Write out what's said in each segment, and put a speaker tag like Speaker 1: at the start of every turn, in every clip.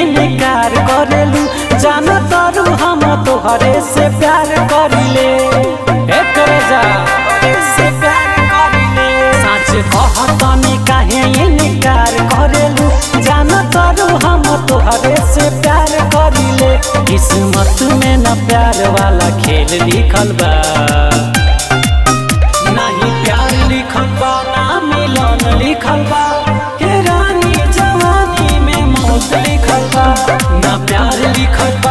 Speaker 1: इनकार करेलू। जान तरू हम तोहरे से प्यार करिले सच काहे इनकार करेलू जान तरू हम तोहरे से प्यार करिले किस्मत में न प्यार वाला खेल लिखल बा। नहीं प्यार लिखल बा, ना मिलन लिखल बा। हे रानी जवानी में मौत लिखल बा। ना प्यार लिखल बा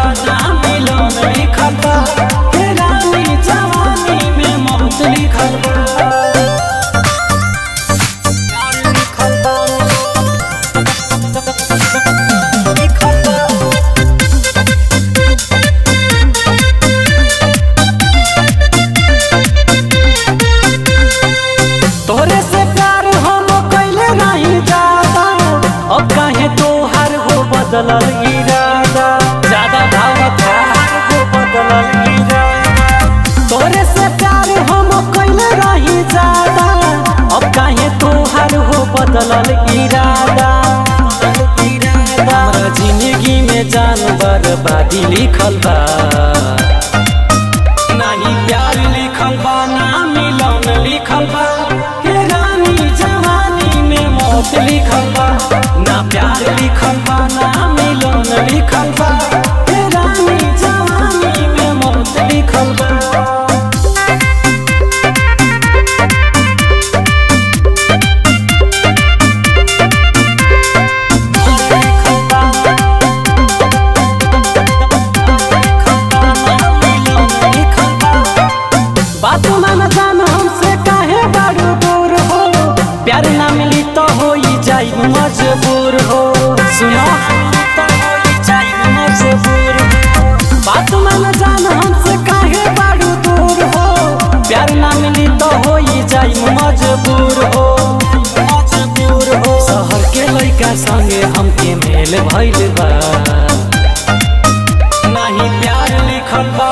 Speaker 1: बदलल इरादा, ज़्यादा भावत हो बदलल इरादा। तोरे से प्यार हम कैले नहीं ज़्यादा, अब कहे तोहर हो बदलल इरादा। हमरा ज़िंदगी में जान बर्बादी लिखल बा। नहीं प्यार लिखल लिखल बा ना प्यार लिखल बा ना मिलन लिखल बा रानी जवानी में मौत लिखल बा बात मान तोरा संगे हमके मेल भैल बा। नहीं प्यार लिखल बा